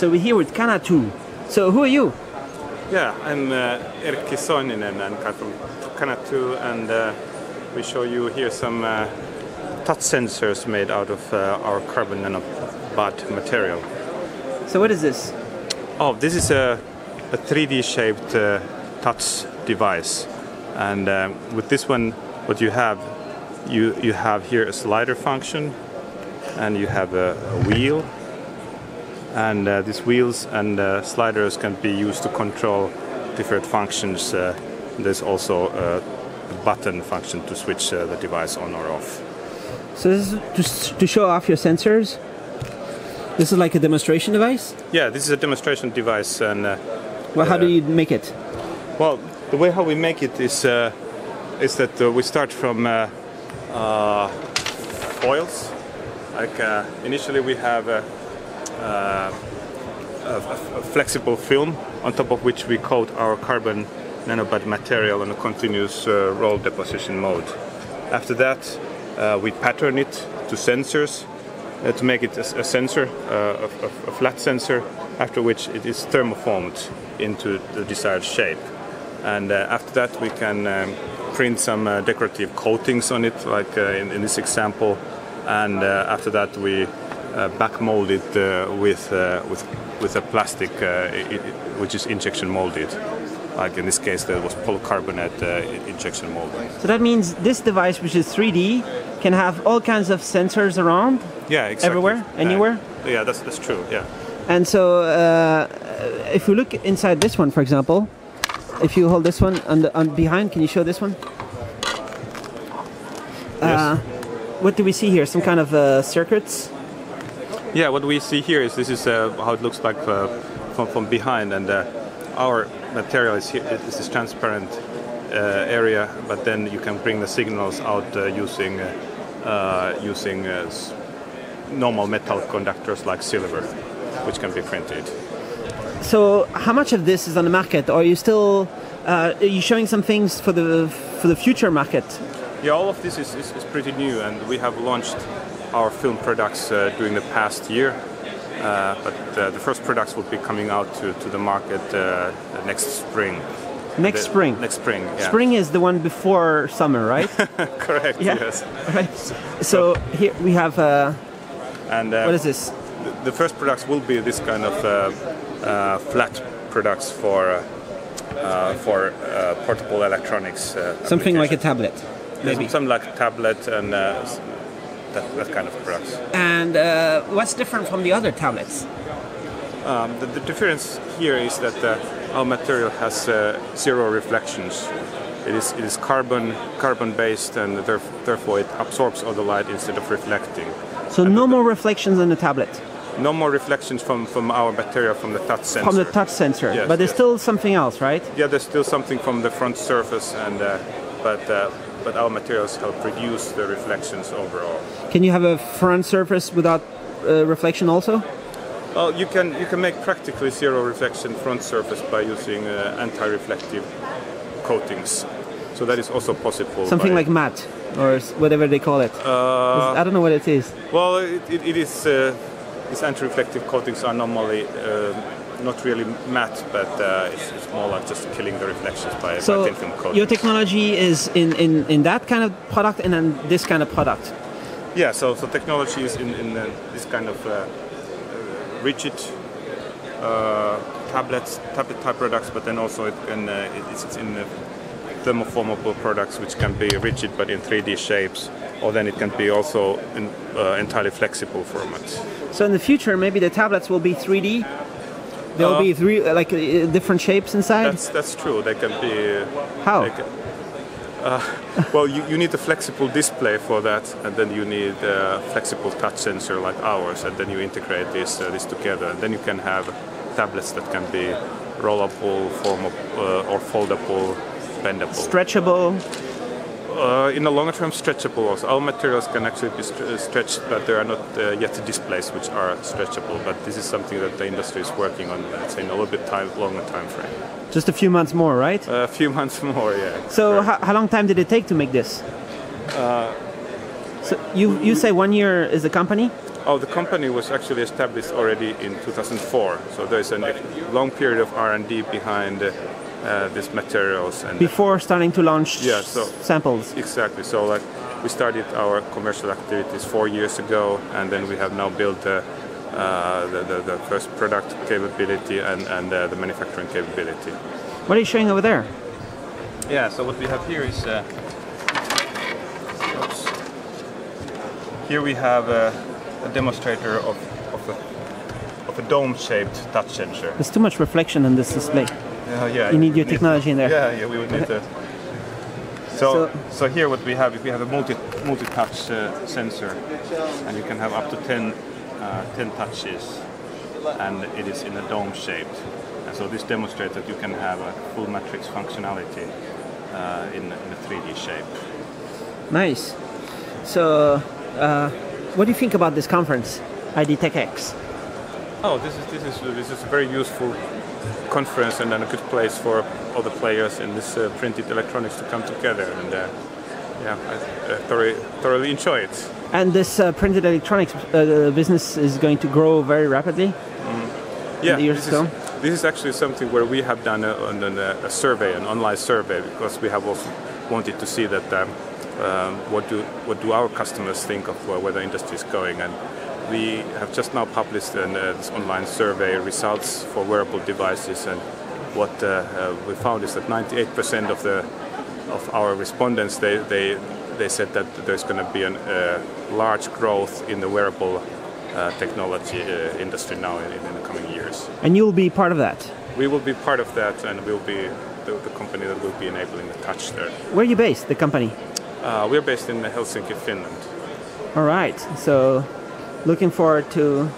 So we're here with Canatu. So who are you? Yeah, I'm uh, Erkki Soininen and come from Canatu, and uh, we show you here some uh, touch sensors made out of uh, our carbon nanobud material. So what is this? Oh, this is a, a 3D shaped uh, touch device, and uh, with this one, what you have, you you have here a slider function, and you have a, a wheel, and uh, these wheels and uh, sliders can be used to control different functions. Uh, there's also a, a button function to switch uh, the device on or off. So this is to, to show off your sensors. This is like a demonstration device. Yeah, this is a demonstration device, and uh, Well, how do Uh, you make it? Well, the way how we make it is uh, is that uh, we start from uh, uh, foils. Like uh, initially, we have uh, a, a- flexible film on top of which we coat our carbon nanobud material in a continuous uh, roll deposition mode. After that, uh, we pattern it to sensors uh, to make it a, a sensor, uh, a, a- flat sensor, after which it is thermoformed into the desired shape. And uh, after that, we can um, print some uh, decorative coatings on it, like uh, in, in this example. And after that, we back mold it uh, with, uh, with, with a plastic uh, i- i- which is injection molded. Like in this case, there was polycarbonate uh, injection molding. So that means this device, which is 3D, can have all kinds of sensors around. Yeah, exactly. Everywhere? Anywhere? Uh, yeah, that's, that's true. Yeah. And so, uh, if you look inside this one, for example, if you hold this one on, the, on behind, can you show this one? Uh, what do we see here? Some kind of uh, circuits. Yeah, what we see here is this is uh, how it looks like uh, from, from behind, and uh, our material is here. This transparent uh, area, but then you can bring the signals out uh, using uh, using uh, normal metal conductors like silver, which can be printed. So, how much of this is on the market? Or are you still uh, are you showing some things for the for the future market? Yeah, all of this is, is, is pretty new, and we have launched our film products uh, during the past year. Uh, but uh, the first products will be coming out to, to the market uh, next spring. Next The- spring. Next spring. Yeah. Spring is the one before summer, right? Correct. Yeah. Yes. right. So here we have. Uh, And uh, what is this? the- the first products will be this kind of uh, uh, flat products for uh, for uh, portable electronics. Uh, Something like a tablet, maybe. Some like tablet and that, that kind of products. And uh, what's different from the other tablets? Um, the, the difference here is that uh, our material has uh, zero reflections. It is, it is carbon carbon based and theref- therefore it absorbs all the light instead of reflecting. So no more reflections on the tablet No more reflections from, from our material from the touch sensor. from the touch sensor, Yes, but there's yes. still something else, right? Yeah, there's still something from the front surface, and uh, but uh, but our materials help reduce the reflections overall. Can you have a front surface without uh, reflection also? Well, you can you can make practically zero reflection front surface by using uh, anti-reflective coatings. So that is also possible. Something like matte or whatever they call it. Uh, I don't know what it is. well, it, it, it is. Uh, these anti-reflective coatings are normally uh, not really matte, but uh, it's, it's more like just killing the reflections by, So by thin film coating. your technology is in, in, in that kind of product and then this kind of product. Yeah, so, so technology is in, in uh, this kind of uh, uh, rigid uh, tablets, tablet type products, but then also it can, uh, it's, it's in thermoformable products which can be rigid but in 3D shapes, or then it can be also in uh, entirely flexible formats. So in the future, maybe the tablets will be 3D. There will be three uh, like uh, different shapes inside. That's that's true. They can be. How? can- uh, well, you, you need a flexible display for that, and then you need a flexible touch sensor like ours, and then you integrate this uh, this together, and then you can have tablets that can be rollable, formable, uh, or foldable, bendable. Stretchable. Uh, in the longer term, stretchable also. Our materials can actually be st- uh, stretched, but there are not uh, yet displays which are stretchable. But this is something that the industry is working on, let's say, in a little bit time, longer time frame. Just a few months more, right? A few months more, yeah. So Correct. how, how long time did it take to make this? so you you say one year is the company? Oh, the company was actually established already in 2004. So there's a long period of R&D behind uh, uh, these materials and Before starting to launch Yeah, so- samples. exactly. So like we started our commercial activities four years ago, and then we have now built uh, uh, the, the, the first product capability and, and uh, the manufacturing capability. What are you showing over there? Yeah, so what we have here is. Uh, oops. Here we have a, a demonstrator of, of a, of a dome shaped touch sensor. There's too much reflection in this display. Uh, yeah, You need your technology in there. Yeah, yeah, we would need to. So, So- so here what we have is we have a multi multi touch uh, sensor, and you can have up to 10, uh, 10 touches, and it is in a dome shaped. And so this demonstrates that you can have a full matrix functionality uh, in, in a 3D shape. Nice. So, uh, what do you think about this conference, IDTechEx? Oh, this is this is this is a very useful conference and then a good place for all the players in this uh, printed electronics to come together and uh, yeah, I uh, thoroughly, thoroughly enjoy it. And this uh, printed electronics uh, business is going to grow very rapidly. Yeah, the years this to is, come? this is actually something where we have done a, an- an- a survey, an online survey, because we have also wanted to see that um, um, what do what do our customers think of where the industry is going, and we have just now published an, uh, this online survey results for wearable devices, and what uh, uh, we found is that 98% of the of our respondents they they, they said that there's going to be a uh, large growth in the wearable uh, technology uh, industry now in, in the coming years. And you'll be part of that. We will be part of that, and we'll be the, the company that will be enabling the touch there. Where are you based, the company? Uh, we're based in Helsinki, Finland. All right. So, looking forward to